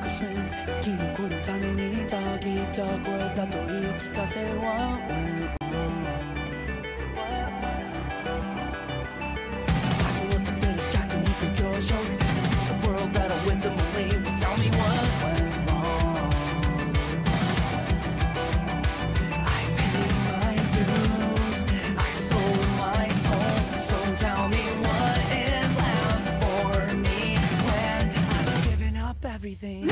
生き残るためにたぎった声だと言い聞かせは、everything.